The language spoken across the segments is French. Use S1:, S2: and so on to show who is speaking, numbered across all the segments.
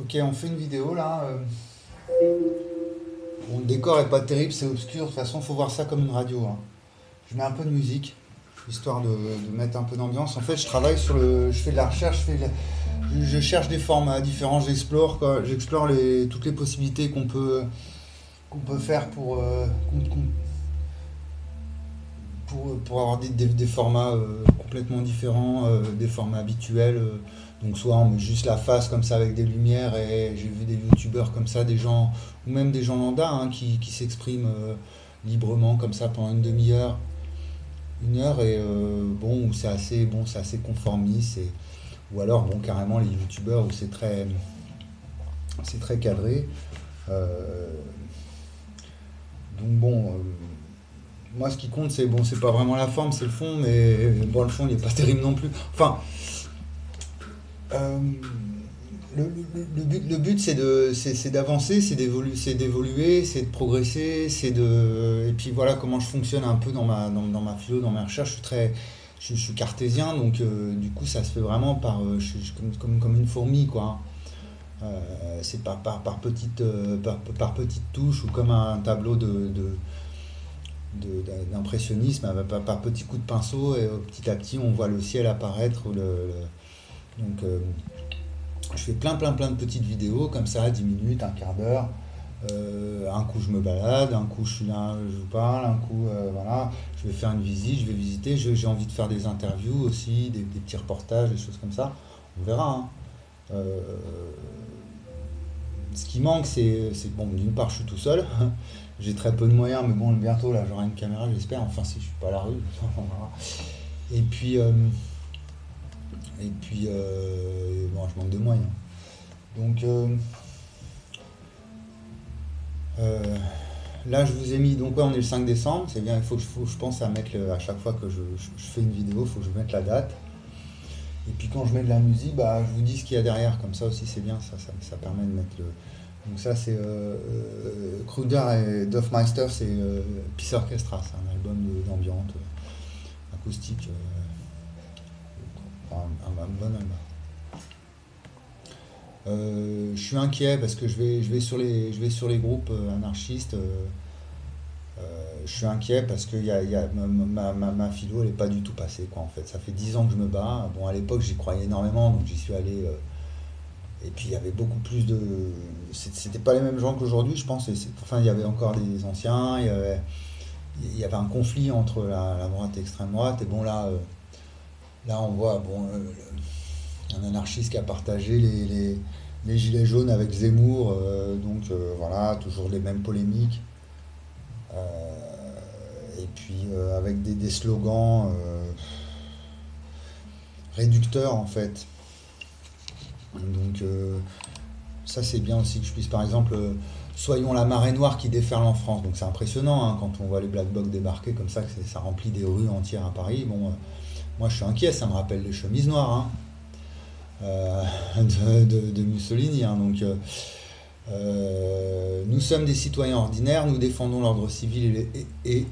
S1: Ok, on fait une vidéo là. euh. Bon, le décor est pas terrible, c'est obscur. De toute façon, faut voir ça comme une radio. hein. Je mets un peu de musique, histoire de, mettre un peu d'ambiance. En fait, je travaille sur le. Je fais de la recherche, je, cherche des formats différents, j'explore. J'explore les, toutes les possibilités qu'on peut, peut faire pour, euh, pour, pour avoir des, formats euh, complètement différents, des formats habituels. Donc soit on met juste la face comme ça avec des lumières et j'ai vu des youtubeurs comme ça, des gens, ou même des gens lambda hein, qui, s'expriment euh, librement comme ça pendant une demi-heure, une heure et euh, bon, c'est assez, bon, c'est assez conformiste. ou alors bon, carrément les youtubeurs où c'est très, c'est très cadré. Euh, donc bon, moi ce qui compte c'est bon, c'est pas vraiment la forme, c'est le fond, mais bon le fond il est pas terrible non plus. Enfin, euh, le, le- but, le but c'est d'avancer, c'est d'évoluer, c'est de progresser, c'est de, et puis voilà comment je fonctionne un peu dans ma, dans, dans ma philo, dans mes recherches. Je suis très, je, suis cartésien, donc euh, du coup ça se fait vraiment par, euh, je comme, comme, comme une fourmi quoi. C'est par, par, par petites par, par petites touches ou comme un tableau de, de- d'impressionnisme par, petits coups de pinceau et petit à petit on voit le ciel apparaître ou le- donc euh, je fais plein plein plein de petites vidéos comme ça 10 minutes un quart d'heure Euh, un coup je me balade un coup je suis là je vous parle un coup euh, voilà je vais faire une visite je vais visiter j'ai envie de faire des interviews aussi des, petits reportages des choses comme ça on verra hein. Ce qui manque, c'est, bon, d'une part, je suis tout seul. J'ai très peu de moyens, mais bon, bientôt, là, j'aurai une caméra, j'espère. Enfin, si je suis pas à la rue. Et puis, et puis, euh, bon, je manque de moyens. Donc, euh, euh, là, je vous ai mis. Donc, ouais, on est le 5 décembre. C'est bien. Il faut faut je pense à mettre le- à chaque fois que je, fais une vidéo, il faut que je mette la date. Et puis quand je mets de la musique, bah, je vous dis ce qu'il y a derrière, comme ça aussi c'est bien, ça, ça, ça permet de mettre le. Donc ça c'est euh, euh, Kruger et Duffmeister, c'est euh, Peace Orchestra, c'est un album d'ambiance acoustique, bon. Euh, je suis inquiet parce que je vais, sur, les, groupes euh, anarchistes. euh, je suis inquiet parce que y a, ma, philo, n'est pas du tout passée. En fait. Ça fait 10 ans que je me bats. Bon, à l'époque, j'y croyais énormément, donc j'y suis allé. et puis, il y avait beaucoup plus de. C'était pas les mêmes gens qu'aujourd'hui, je pense. Enfin, il y avait encore des anciens. Il y avait, un conflit entre la, la droite et l'extrême droite. Et bon, là, là on voit euh, un anarchiste qui a partagé les, gilets jaunes avec Zemmour. euh, donc, euh, voilà, toujours les mêmes polémiques. Et puis avec des, slogans réducteurs en fait. Donc ça c'est bien aussi que je puisse par exemple soyons la marée noire qui déferle en France. Donc c'est impressionnant hein, quand on voit les Black Blocs débarquer comme ça, que ça remplit des rues entières à Paris. Moi je suis inquiet, ça me rappelle les chemises noires hein, euh, de, Mussolini. hein. donc euh, euh, nous sommes des citoyens ordinaires, nous défendons l'ordre civil et, et-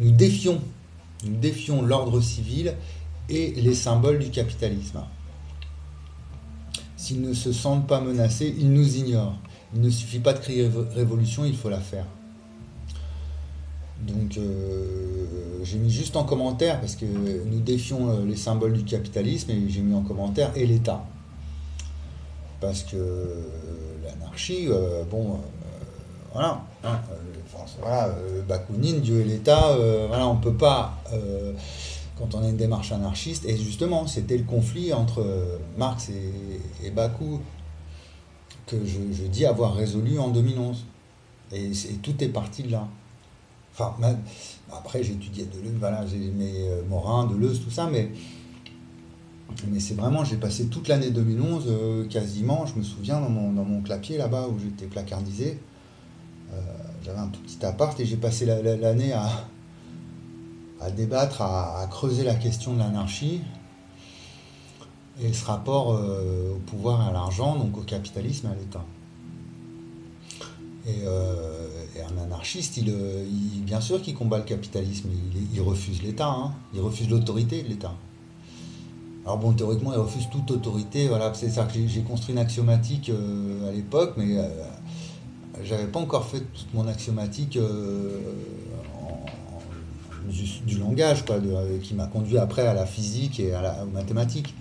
S1: nous défions, nous défions l'ordre civil et les symboles du capitalisme. S'ils ne se sentent pas menacés, ils nous ignorent. Il ne suffit pas de crier révo- révolution, il faut la faire. Donc euh, j'ai mis juste en commentaire, parce que nous défions euh, les symboles du capitalisme, et j'ai mis en commentaire et l'État. Parce que euh, l'anarchie, bon, voilà, hein, voilà, Bakounine, Dieu et l'État, euh, voilà, on ne peut pas, euh, quand on a une démarche anarchiste, et justement, c'était le conflit entre Marx et, et Bakou que je, je dis avoir résolu en 2011. Et, tout est parti de là. Enfin, même- après, j'ai étudié Deleuze, voilà, j'ai aimé euh, Morin, Deleuze, tout ça, mais, mais c'est vraiment, j'ai passé toute l'année 2011, euh, quasiment, je me souviens, dans mon, dans mon clapier là-bas où j'étais placardisé, euh, j'avais un tout petit appart et j'ai passé la- la- l'année à, à débattre, à, creuser la question de l'anarchie et ce rapport au pouvoir et à l'argent, donc au capitalisme et à l'État. Et un anarchiste, il, euh, il- bien sûr qu'il combat le capitalisme, il, il refuse l'État, hein. il refuse l'autorité de l'État. Alors bon, théoriquement, il refuse toute autorité. Voilà, c'est ça que j'ai construit une axiomatique à l'époque, mais j'avais pas encore fait toute mon axiomatique du, langage, quoi, qui m'a conduit après à la physique et à la, aux mathématiques.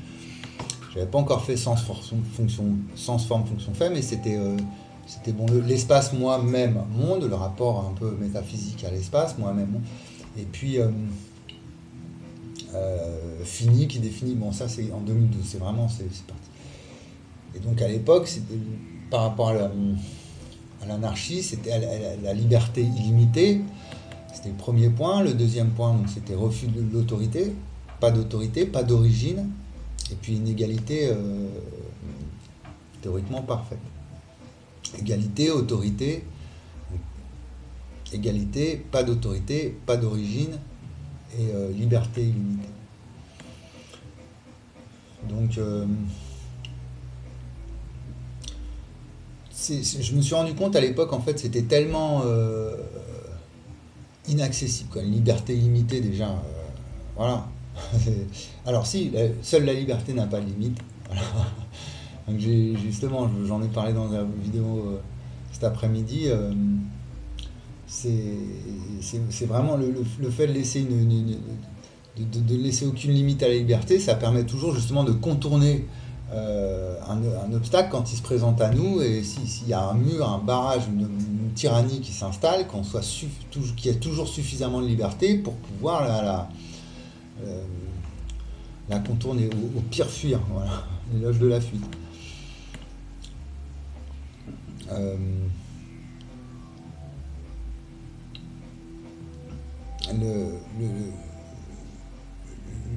S1: J'avais pas encore fait sens, fonction, sens forme, fonction fait, mais c'était c'était bon, l'espace moi-même, monde, le rapport un peu métaphysique à l'espace, moi-même, Et puis, euh, euh, fini qui définit, bon, ça c'est en 2012, c'est vraiment, c'est parti. Et donc à l'époque, par rapport à l'anarchie, c'était la, liberté illimitée. C'était le premier point. Le deuxième point, c'était refus de l'autorité. Pas d'autorité, pas d'origine. Et puis une égalité euh, théoriquement parfaite. Égalité, autorité, égalité, pas d'autorité, pas d'origine et euh, liberté illimitée. Donc, euh, je me suis rendu compte à l'époque, en fait, c'était tellement euh, inaccessible. Quoi. Une liberté illimitée, déjà, voilà. Alors, si, seule la liberté n'a pas de limite. Voilà justement, j'en ai parlé dans la vidéo euh, cet après-midi. Euh, c'est vraiment le, fait de laisser de, laisser aucune limite à la liberté, ça permet toujours justement de contourner euh, un, obstacle quand il se présente à nous et s'il y a un mur, un barrage, une, tyrannie qui s'installe, qu'on soit qu'il y ait toujours suffisamment de liberté pour pouvoir la, la, contourner, au, pire fuir, voilà, l'éloge de la fuite. Euh,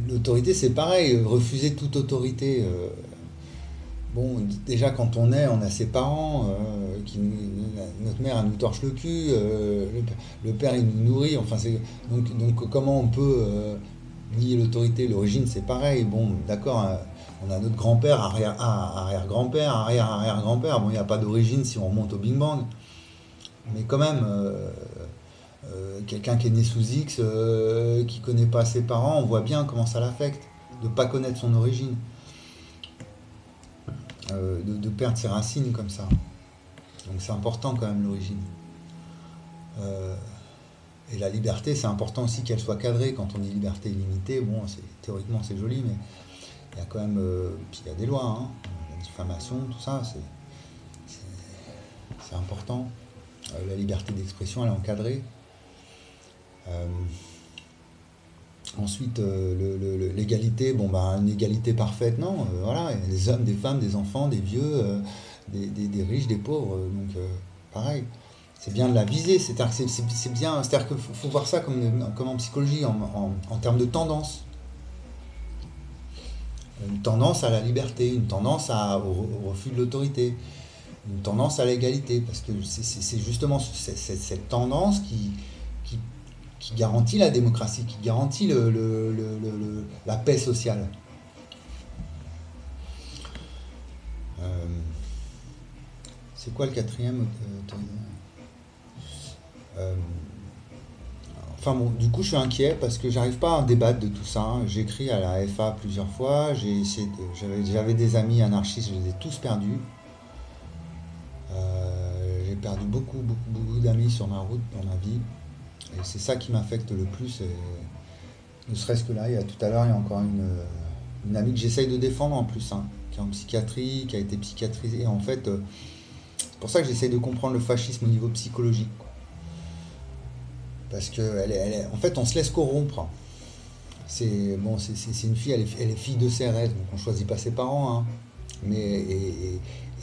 S1: l'autorité, c'est pareil, refuser toute autorité. Euh, bon, déjà quand on est, on a ses parents, euh, notre mère nous torche le cul, le, père il nous nourrit, enfin c'est donc, donc comment on peut nier l'autorité, l'origine c'est pareil. Bon, d'accord, on a notre grand-père, arrière-grand-père, arrière-arrière-grand-père. Bon, il n'y a pas d'origine si on remonte au Big Bang. Mais quand même, euh, euh, quelqu'un qui est né sous X, euh, qui ne connaît pas ses parents, on voit bien comment ça l'affecte de ne pas connaître son origine. De, perdre ses racines comme ça. Donc c'est important quand même l'origine. et la liberté, c'est important aussi qu'elle soit cadrée. Quand on dit liberté illimitée, bon, théoriquement c'est joli, mais il y a quand même. Euh, des lois, hein, la diffamation, tout ça, c'est important. Euh, la liberté d'expression, elle est encadrée. Euh, ensuite, l'égalité, bon, bah, une égalité parfaite, non. voilà, il y a des hommes, des femmes, des enfants, des vieux, des, riches, des pauvres. donc, pareil c'est bien de la viser, c'est bien, c'est-à-dire qu'il faut, voir ça comme en psychologie, en termes de tendance une tendance à la liberté, une tendance au, refus de l'autorité, une tendance à l'égalité, parce que c'est justement cette tendance qui, qui, garantit la démocratie, qui garantit le, la paix sociale. Euh, c'est quoi le quatrième euh, Enfin bon, du coup, je suis inquiet parce que j'arrive pas à débattre de tout ça. Hein. J'écris à la FA plusieurs fois. J'ai j'avais des amis anarchistes, je les ai tous perdus. Euh, j'ai perdu beaucoup, beaucoup, beaucoup d'amis sur ma route, dans ma vie. Et c'est ça qui m'affecte le plus. ne serait-ce que là, il y a tout à l'heure, il y a encore une, amie que j'essaye de défendre en plus, hein, qui est en psychiatrie, qui a été psychiatrisée. En fait, euh, c'est pour ça que j'essaye de comprendre le fascisme au niveau psychologique. Parce que elle est, en fait, on se laisse corrompre. C'est bon, c'est une fille, elle est, fille de CRS, donc on choisit pas ses parents. Hein. Mais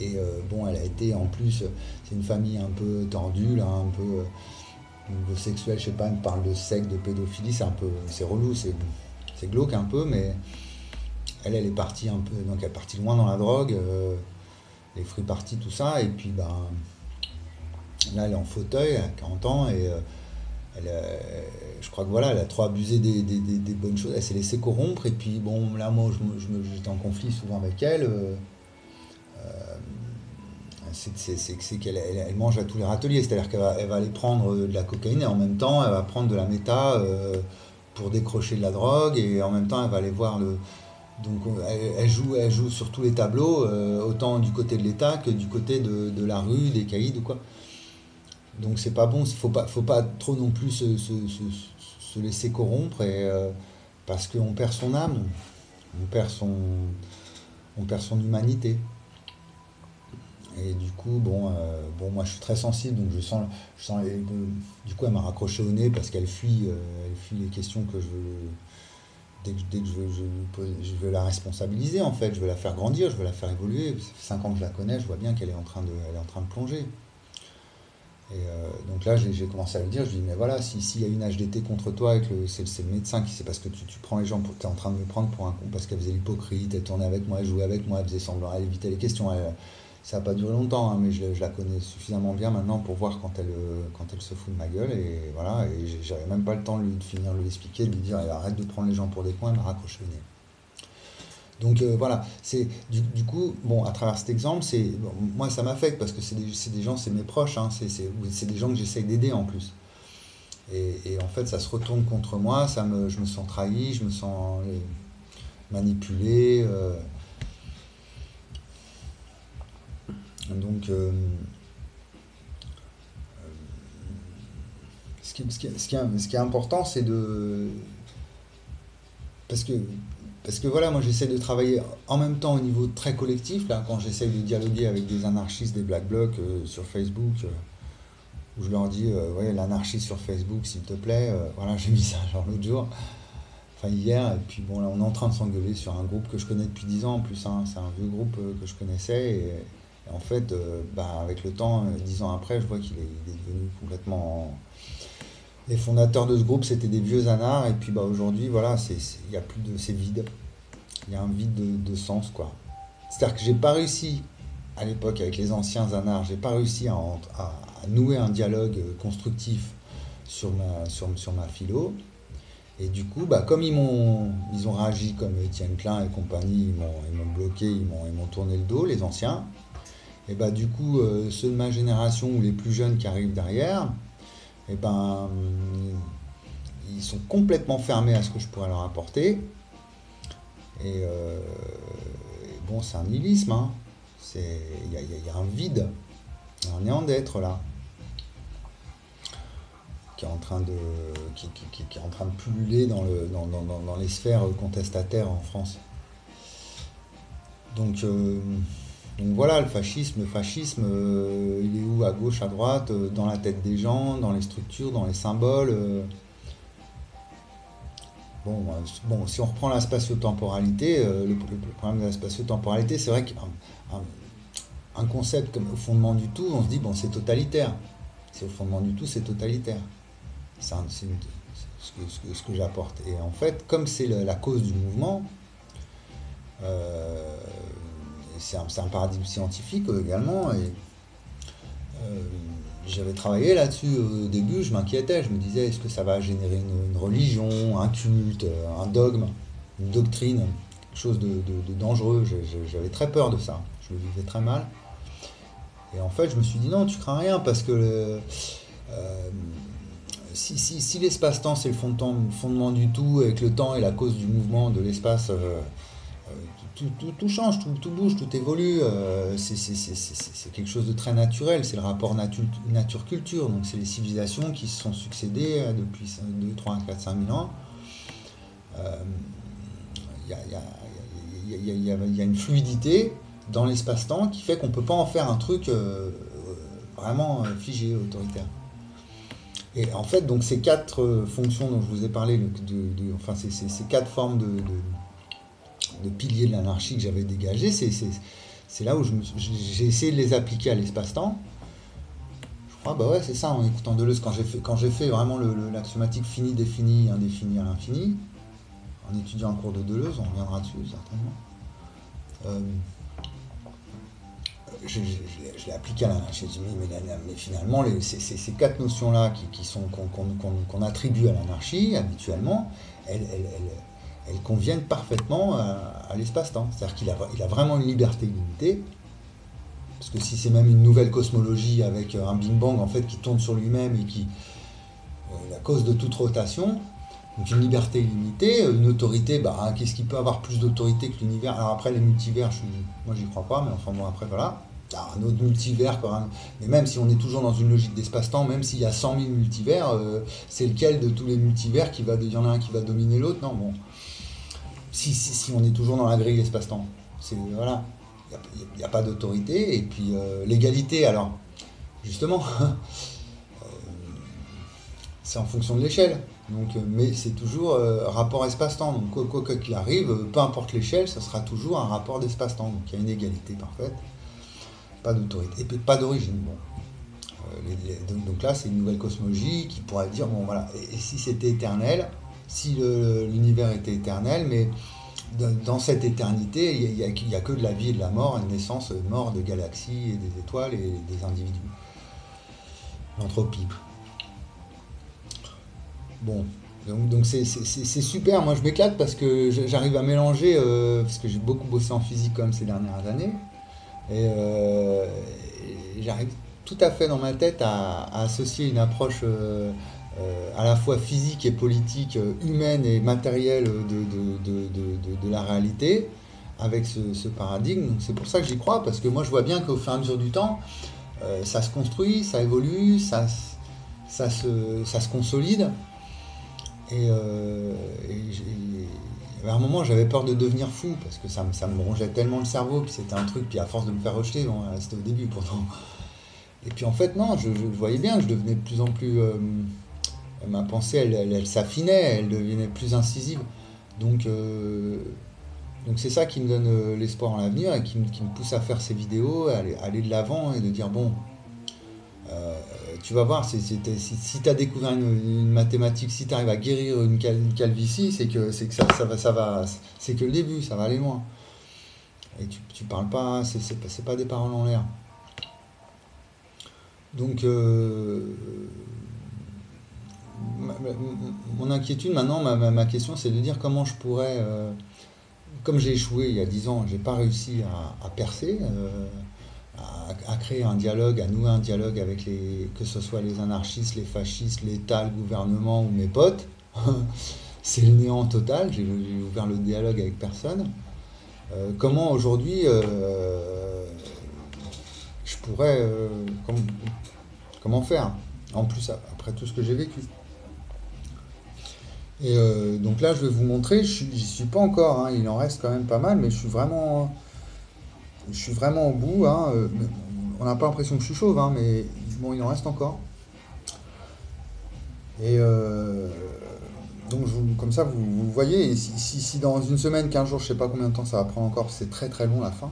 S1: et, euh, bon, elle a été en plus, c'est une famille un peu tordue, là, un peu euh, niveau sexuel, je sais pas, elle parle de sexe, de pédophilie, c'est un peu, c'est relou, c'est glauque un peu, mais elle, elle est partie un peu, donc elle est partie loin dans la drogue, euh, les fruits partis, tout ça, et puis ben là, elle est en fauteuil, à 40 ans, et je crois que voilà, elle a trop abusé des, bonnes choses. Elle s'est laissée corrompre. Et puis, bon, là, moi, j'étais en conflit souvent avec elle. Euh, euh, c'est qu'elle elle, mange à tous les râteliers. C'est-à-dire qu'elle va, aller prendre de la cocaïne et en même temps, elle va prendre de la méta euh, pour décrocher de la drogue. Et en même temps, elle va aller voir le, Donc elle, joue, elle joue sur tous les tableaux, autant du côté de l'État que du côté de, la rue, des caïds ou quoi. Donc c'est pas bon, faut pas, faut pas trop non plus se, laisser corrompre et, parce qu'on perd son âme, on perd son, on perd son humanité. Et du coup, bon, euh, bon, moi je suis très sensible, donc je sens, je sens du coup elle m'a raccroché au nez parce qu'elle fuit, euh, elle fuit les questions que je veux, dès que, dès que je, veux, je, veux la responsabiliser en fait, je veux la faire grandir, je veux la faire évoluer. Ça fait 5 ans que je la connais, je vois bien qu'elle est est en train de plonger. Et euh, donc là, j'ai commencé à le dire, je lui dis, mais voilà, s'il y a une HDT contre toi, c'est le, médecin qui sait parce que tu, prends les gens, tu es en train de me prendre pour un con, parce qu'elle faisait l'hypocrite, elle tournait avec moi, elle jouait avec moi, elle faisait semblant, elle évitait les questions. ça n'a pas duré longtemps, hein, mais je, la connais suffisamment bien maintenant pour voir quand elle, se fout de ma gueule. Et voilà, et j'avais même pas le temps de, lui, finir de lui expliquer, de lui dire, arrête de prendre les gens pour des coins, elle m'a raccroché le nez. Donc euh, voilà, c'est du, coup, bon, à travers cet exemple, c'est moi ça m'affecte parce que c'est des, gens, c'est mes proches, hein, c'est des gens que j'essaye d'aider en plus. Et, en fait, ça se retourne contre moi, ça me, je me sens trahi, je me sens euh, manipulé. Euh. donc, ce, qui, ce, qui, ce qui est important, c'est de... Parce que parce que voilà, moi j'essaie de travailler en même temps au niveau très collectif, là, quand j'essaie de dialoguer avec des anarchistes, des black blocs euh, sur Facebook, euh, où je leur dis, euh, ouais, l'anarchie sur Facebook, s'il te plaît, voilà, j'ai mis ça genre l'autre jour, enfin hier, et puis bon, là on est en train de s'engueuler sur un groupe que je connais depuis 10 ans en plus, hein, c'est un vieux groupe que je connaissais, et, en fait, bah, avec le temps, 10 ans après, je vois qu'il est, devenu complètement les fondateurs de ce groupe, c'était des vieux anards, et puis bah, aujourd'hui, voilà, il y a plus de. C'est vide. Il y a un vide de, sens, quoi. C'est-à-dire que j'ai pas réussi, à l'époque, avec les anciens anards, j'ai pas réussi à, nouer un dialogue constructif sur ma, sur, philo. Et du coup, bah, comme ils ont réagi comme Étienne Klein et compagnie, ils m'ont bloqué, ils m'ont tourné le dos, les anciens. Et bah du coup, euh, ceux de ma génération ou les plus jeunes qui arrivent derrière, eh ben, ils sont complètement fermés à ce que je pourrais leur apporter. Et, euh, bon, c'est un nihilisme. Hein. Il y, a un vide, un néant d'être là, qui est en train de, qui, est en train de pulluler dans, le, dans, les sphères contestataires en France. Donc, euh, donc voilà, le fascisme, le fascisme, euh, il est où? À gauche, à droite, euh, dans la tête des gens, dans les structures, dans les symboles. Euh. Bon, bon, si on reprend la spatio-temporalité, le, problème de la spatio-temporalité, c'est vrai qu'un un concept comme au fondement du tout, on se dit, bon, c'est totalitaire. C'est au fondement du tout, c'est totalitaire. C'est ce que, j'apporte. Et en fait, comme c'est la cause du mouvement, c'est un, paradigme scientifique euh, également. Et euh, j'avais travaillé là-dessus au début, je m'inquiétais, je me disais est-ce que ça va générer une, religion, un culte, un dogme, une doctrine, quelque chose de, dangereux? J'avais très peur de ça, je le vivais très mal. Et en fait, je me suis dit non, tu crains rien parce que euh, si, l'espace-temps c'est le fondement, du tout et que le temps est la cause du mouvement de l'espace, tout, change, tout, bouge, tout évolue. Euh, c'est quelque chose de très naturel. C'est le rapport nature-culture. Donc, c'est les civilisations qui se sont succédées euh, depuis 2, 3, 4, 5 000 ans. Il y, a, une fluidité dans l'espace-temps qui fait qu'on ne peut pas en faire un truc euh, vraiment figé, autoritaire. Et en fait, donc ces quatre fonctions dont je vous ai parlé, de, enfin ces, quatre formes de de piliers de l'anarchie que j'avais dégagé, c'est là où j'ai essayé de les appliquer à l'espace-temps. Je crois, bah ouais, c'est ça, en écoutant Deleuze, quand j'ai fait, quand fait vraiment l'axiomatique fini, défini, indéfini à l'infini, en étudiant un cours de Deleuze, on reviendra dessus certainement. Euh, je, l'ai appliqué à l'anarchie. Mais, finalement, ces, quatre notions-là qui, sont qu'on attribue à l'anarchie habituellement, elles, elles conviennent parfaitement à, l'espace-temps. C'est-à-dire qu'il a, vraiment une liberté limitée, parce que si c'est même une nouvelle cosmologie avec un Big Bang en fait qui tourne sur lui-même et qui euh, la cause de toute rotation, Donc une liberté illimitée, une autorité, bah, qu'est-ce qui peut avoir plus d'autorité que l'univers? Alors après les multivers, moi j'y crois pas, mais enfin bon après voilà. Un autre multivers, mais même si on est toujours dans une logique d'espace-temps, même s'il y a 100 000 multivers, euh, c'est lequel de tous les multivers qui va, il y en a un qui va dominer l'autre? Non, bon. Si, on est toujours dans la grille d'espace-temps, c'est voilà, il n'y a, pas d'autorité et puis euh, l'égalité. Alors, justement, euh, c'est en fonction de l'échelle. Donc, mais c'est toujours rapport espace-temps. Donc, quoi qu'il arrive, peu importe l'échelle, ça sera toujours un rapport d'espace-temps. Donc, il y a une égalité parfaite pas d'autorité, et pas d'origine. Bon. Euh, donc, là, c'est une nouvelle cosmologie qui pourrait dire, bon voilà, et, si c'était éternel, si l'univers était éternel, mais dans, cette éternité, il n'y a, que de la vie et de la mort, une naissance, mort de galaxies et des étoiles et des individus. L'entropie. Bon, donc c'est super, moi je m'éclate parce que j'arrive à mélanger, euh, parce que j'ai beaucoup bossé en physique ces dernières années, euh, et, j'arrive tout à fait dans ma tête à, associer une approche euh, à la fois physique et politique, humaine et matérielle de, la réalité avec ce, paradigme. C'est pour ça que j'y crois, parce que moi je vois bien qu'au fur et à mesure du temps, ça se construit, ça évolue, ça, ça, se, ça se consolide. Et, à un moment, j'avais peur de devenir fou parce que ça, ça me rongeait tellement le cerveau, puis c'était un truc, puis à force de me faire rejeter, c'était au début pourtant. Et puis en fait, non, je, voyais bien je devenais de plus en plus. Euh, ma pensée, elle, s'affinait, elle devenait plus incisive. Donc, euh, c'est ça qui me donne euh, l'espoir en l'avenir et qui, me pousse à faire ces vidéos, à aller, de l'avant et de dire bon, tu vas voir, si, tu as découvert une, mathématique, si tu arrives à guérir une, calvitie, c'est que, que ça, va, ça va, c'est que le début, ça va aller loin. Et tu, tu parles pas, c'est pas, pas des paroles en l'air. Donc, euh, mon inquiétude maintenant, ma, question, c'est de dire comment je pourrais, euh, comme j'ai échoué il y a 10 ans, j'ai pas réussi à, percer. Euh, à, créer un dialogue, à nouer un dialogue avec les, que ce soit les anarchistes, les fascistes, l'État, le gouvernement ou mes potes. c'est le néant total, j'ai ouvert le dialogue avec personne. Euh, comment aujourd'hui je pourrais. Comment faire En plus, après tout ce que j'ai vécu. Et donc là, je vais vous montrer, j'y suis pas encore, hein, il en reste quand même pas mal, mais je suis vraiment je suis vraiment au bout. Hein, euh, on n'a pas l'impression que je suis chauve, hein, mais bon, il en reste encore. Et euh, donc, comme ça, vous, voyez, si, dans une semaine, 15 jours, je ne sais pas combien de temps ça va prendre encore, c'est très très long la fin.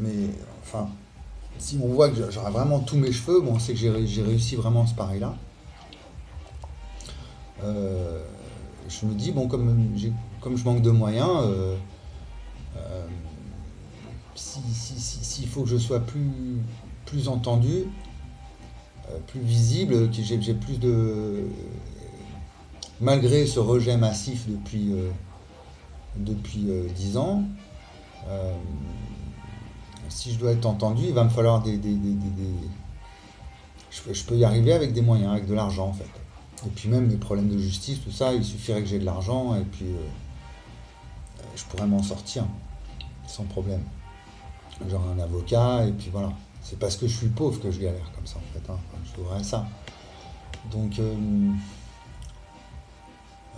S1: Mais enfin, si on voit que j'aurai vraiment tous mes cheveux, bon, c'est que j'ai réussi vraiment ce pari-là. Euh, je me dis, bon, comme, comme je manque de moyens, s'il faut que je sois plus, entendu, euh, plus visible, que j'ai plus de. Malgré ce rejet massif depuis, euh, depuis euh, 10 ans, euh, si je dois être entendu, il va me falloir des. je, peux y arriver avec des moyens, avec de l'argent en fait. Et puis même mes problèmes de justice, tout ça, il suffirait que j'ai de l'argent et puis je pourrais m'en sortir sans problème genre un avocat, et puis voilà. C'est parce que je suis pauvre que je galère comme ça, en fait. Hein. Je trouverais ça. Donc, euh,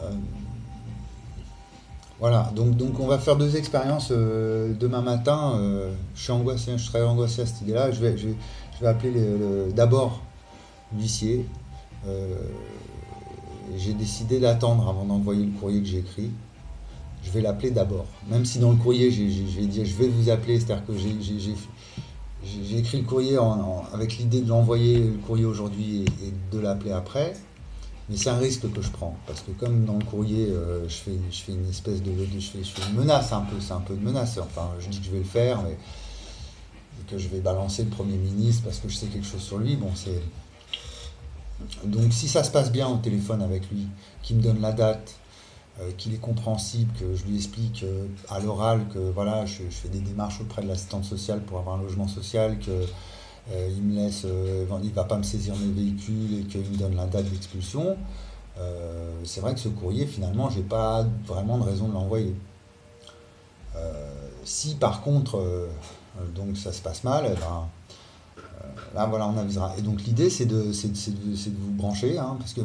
S1: euh, voilà. Donc, donc, on va faire deux expériences euh, demain matin. je suis angoissé, je serai angoissé à cette idée-là. Je vais, je, vais, appeler d'abord l'huissier. J'ai décidé d'attendre avant d'envoyer le courrier que j'ai écrit je vais l'appeler d'abord. Même si dans le courrier, j'ai dit je vais vous appeler, c'est-à-dire que j'ai écrit le courrier avec l'idée de l'envoyer le courrier aujourd'hui et, de l'appeler après. Mais c'est un risque que je prends, parce que comme dans le courrier, euh, je, fais, une espèce de... je, fais, une menace un peu, c'est un peu de menace. Enfin, je dis que je vais le faire, mais que je vais balancer le Premier ministre parce que je sais quelque chose sur lui. Bon, c'est... Donc si ça se passe bien au téléphone avec lui, qu'il me donne la date, euh, qu'il est compréhensible, que je lui explique euh, à l'oral que voilà, je, fais des démarches auprès de l'assistante sociale pour avoir un logement social, que euh, il me laisse, il va pas me saisir mes véhicules et qu'il me donne la date d'expulsion. c'est vrai que ce courrier, finalement, j'ai pas vraiment de raison de l'envoyer. si par contre, ça se passe mal, eh ben, là voilà, on avisera. Et donc l'idée, c'est de, de, de, vous brancher, hein, parce que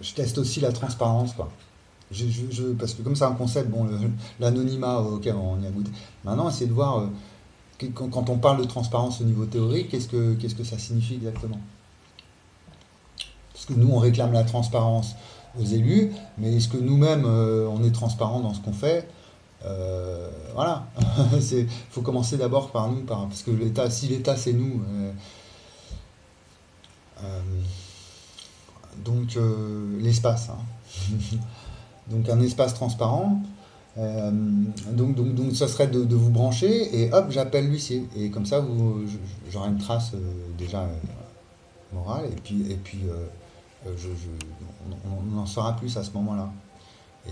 S1: je, teste aussi la transparence. Quoi. Je, parce que comme c'est un concept, bon, l'anonymat, ok, on y a goûté. Maintenant, essayez de voir, euh, quand, on parle de transparence au niveau théorique, qu'est-ce que, ça signifie exactement? Parce que nous, on réclame la transparence aux élus, mais est-ce que nous-mêmes, euh, on est transparent dans ce qu'on fait? Euh, voilà, il faut commencer d'abord par nous, par, parce que l'État, si l'État c'est nous, donc l'espace. Hein. donc un espace transparent. Euh, donc, donc, donc, ça serait de, vous brancher et hop, j'appelle l'huissier. Et comme ça, j'aurai une trace euh, déjà euh, morale et puis, et puis je, on, en saura plus à ce moment-là.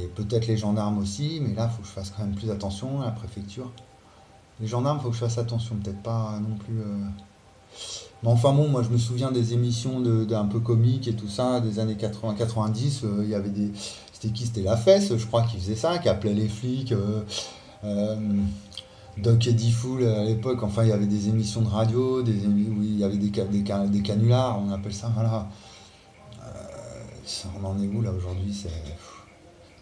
S1: Et peut-être les gendarmes aussi, mais là, il faut que je fasse quand même plus attention à la préfecture. Les gendarmes, il faut que je fasse attention, peut-être pas non plus. Mais enfin bon, moi je me souviens des émissions d'un peu comiques et tout ça, des années 80-90, il y avait des, qui? C'était la fesse, je crois, qui faisait ça, qui appelait les flics. Euh, euh, Doc Eddie Fool à l'époque, enfin il y avait des émissions de radio, des, où il y avait des, des, des canulars, on appelle ça, voilà. Euh, on en est où là aujourd'hui?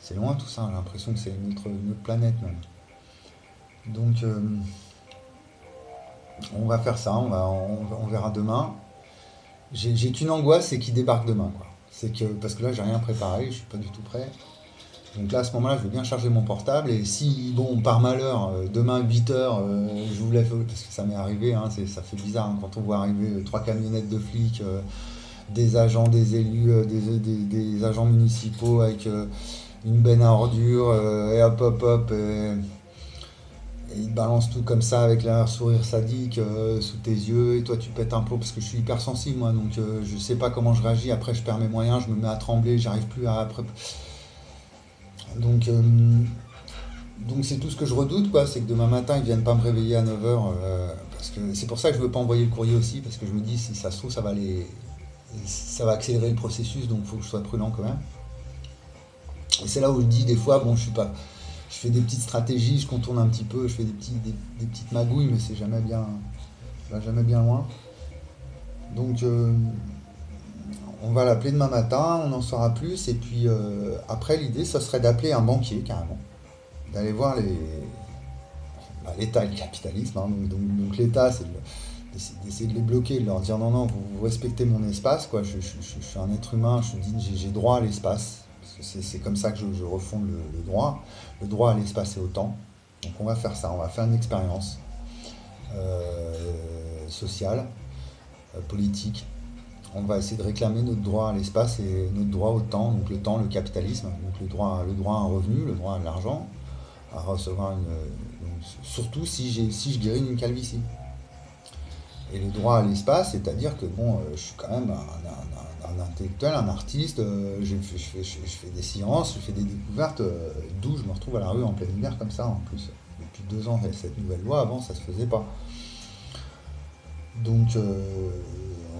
S1: C'est loin tout ça, j'ai l'impression que c'est une autre, planète même. Donc on va faire ça, on, va, on, verra demain. J'ai qu'une angoisse, c'est qu'il débarque demain. Quoi que parce que là j'ai rien préparé, je suis pas du tout prêt. Donc là à ce moment-là, je vais bien charger mon portable et si bon par malheur euh, demain 8 h euh, je vous lève parce que ça m'est arrivé, hein, ça fait bizarre hein, quand on voit arriver euh, trois camionnettes de flics, des agents, des élus, des, agents municipaux avec une benne à ordures et hop hop hop. Et, il balance tout comme ça avec un sourire sadique euh, sous tes yeux et toi tu pètes un plomb parce que je suis hyper sensible moi donc euh, je sais pas comment je réagis après je perds mes moyens je me mets à trembler j'arrive plus à donc euh, donc c'est tout ce que je redoute quoi c'est que demain matin ils viennent pas me réveiller à 9h parce que c'est pour ça que je veux pas envoyer le courrier aussi parce que je me dis si ça se trouve ça va les ça va accélérer le processus donc faut que je sois prudent quand même et c'est là où je dis des fois bon je suis pas je fais des petites stratégies, je contourne un petit peu, je fais des, petits, des, petites magouilles, mais c'est jamais bien, jamais bien loin. Donc, euh, on va l'appeler demain matin, on en saura plus. Et puis, euh, après, l'idée, ce serait d'appeler un banquier, carrément. D'aller voir les, bah, l'État et le capitalisme. Hein. donc, l'État, c'est d'essayer de les bloquer, de leur dire non, non, vous, respectez mon espace. Quoi. Je, suis un être humain, je dis j'ai droit à l'espace. C'est comme ça que je, refonde le, droit, le droit à l'espace et au temps. Donc on va faire ça, on va faire une expérience euh, sociale, euh, politique. On va essayer de réclamer notre droit à l'espace et notre droit au temps, donc le temps, le capitalisme, donc le droit, le droit à un revenu, le droit à l'argent, à recevoir une. surtout si, si je guéris une calvitie. Et le droit à l'espace, c'est-à-dire que bon, euh, je suis quand même un, intellectuel, un artiste, euh, je, fais, des sciences, je fais des découvertes, euh, d'où je me retrouve à la rue en pleine hiver comme ça en plus. Depuis deux ans, cette nouvelle loi, avant ça se faisait pas. Donc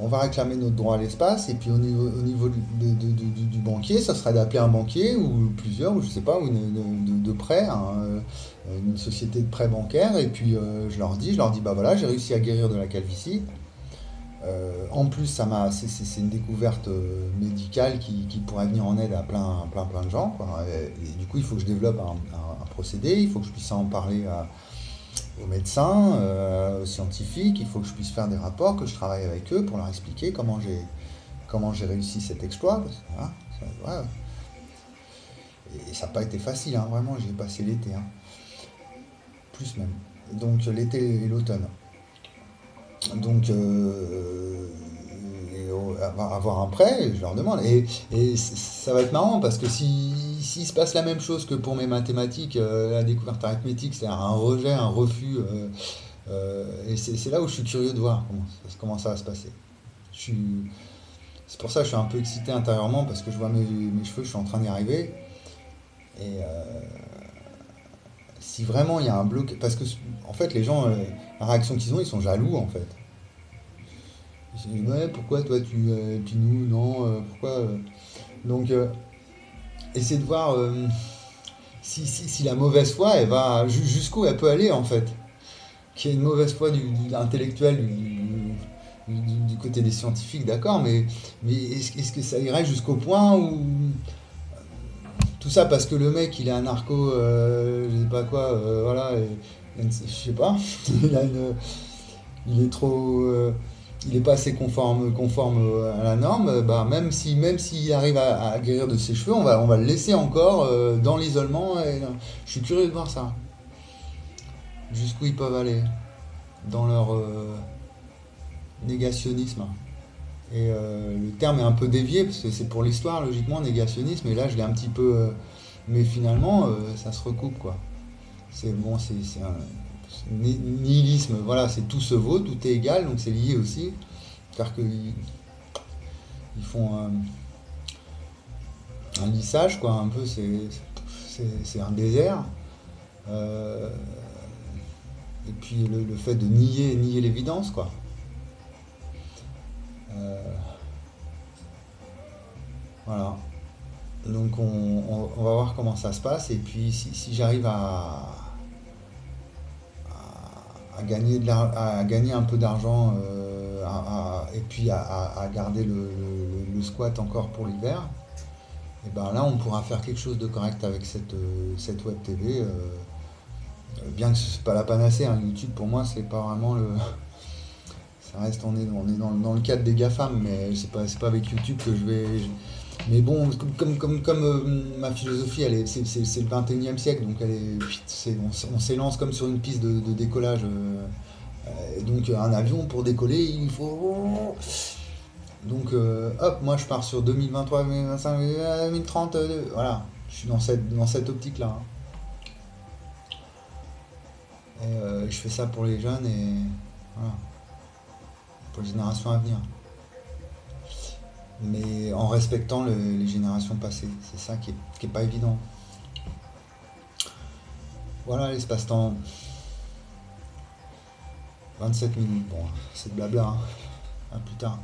S1: on va réclamer notre droit à l'espace, et puis au niveau, au niveau du banquier, ça serait d'appeler un banquier, ou plusieurs, ou je sais pas, ou de, prêt, hein, une société de prêt bancaire, et puis euh, je leur dis, je leur dis, bah voilà, j'ai réussi à guérir de la calvitie. Euh, en plus, ça m'a, c'est, une découverte euh, médicale qui, pourrait venir en aide à plein, plein, de gens. Du coup, il faut que je développe un, procédé, il faut que je puisse en parler aux médecins, aux scientifiques, il faut que je puisse faire des rapports, que je travaille avec eux pour leur expliquer comment j'ai, comment j'ai réussi cet exploit. Et ça n'a pas été facile, hein, vraiment, j'ai passé l'été. Hein plus même. Donc l'été et l'automne. Donc euh, avoir un prêt, je leur demande. Et, ça va être marrant parce que s'il si, se passe la même chose que pour mes mathématiques, euh, la découverte arithmétique, c'est un rejet, un refus. Euh, et c'est là où je suis curieux de voir comment, comment ça va se passer. C'est pour ça que je suis un peu excité intérieurement parce que je vois mes, mes cheveux, je suis en train d'y arriver. Et si vraiment il y a un bloc, parce que en fait les gens, euh, la réaction qu'ils ont, ils sont jaloux en fait. Ils disent ouais pourquoi toi tu, euh, nous non, euh, pourquoi Donc essayer de voir si, la mauvaise foi, elle va ju- jusqu'où elle peut aller en fait. Qu'il y ait une mauvaise foi du, du- du, côté des scientifiques, d'accord, mais, est-ce que ça irait jusqu'au point où tout ça parce que le mec il est un narco, euh, je sais pas quoi, euh, voilà, et- je sais pas, il est trop, euh, il est pas assez conforme, conforme à la norme, bah même si, même s'il arrive à, guérir de ses cheveux, on va, on va le laisser encore euh, dans l'isolement. Je suis curieux de voir ça, jusqu'où ils peuvent aller dans leur négationnisme. Et euh, le terme est un peu dévié parce que c'est pour l'histoire logiquement négationnisme, et là je l'ai un petit peu, euh, mais finalement euh, ça se recoupe quoi. C'est bon, c'est un nihilisme, voilà, c'est tout se vaut, tout est égal, donc c'est lié aussi. Car que ils, font un, lissage, quoi, un peu, c'est un désert. Et puis le, le fait de nier, nier l'évidence, quoi. Euh, voilà. Donc on, va voir comment ça se passe, et puis si, j'arrive à gagner, un peu d'argent euh, et puis à, garder le, squat encore pour l'hiver, et ben là on pourra faire quelque chose de correct avec cette, euh, web TV. bien que ce n'est pas la panacée, hein, YouTube pour moi c'est pas vraiment le. Ça reste, on est, on est dans, le cadre des GAFAM, mais c'est pas, pas avec YouTube que je vais. mais bon, comme, comme, comme, euh, ma philosophie, elle est, c'est, le 21e siècle, donc elle est, on, s'élance comme sur une piste de, décollage. euh, donc un avion, pour décoller, il faut... Donc euh, hop, moi je pars sur 2023, 2025, 2030, euh, voilà. Je suis dans cette, dans cette optique-là. hein. Je fais ça pour les jeunes et voilà, pour les générations à venir mais en respectant le- les générations passées. C'est ça qui est pas évident. Voilà l'espace-temps. 27 minutes. Bon, c'est de blabla. hein. À plus tard.